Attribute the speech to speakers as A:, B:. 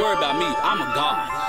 A: worry about me. I'm a god.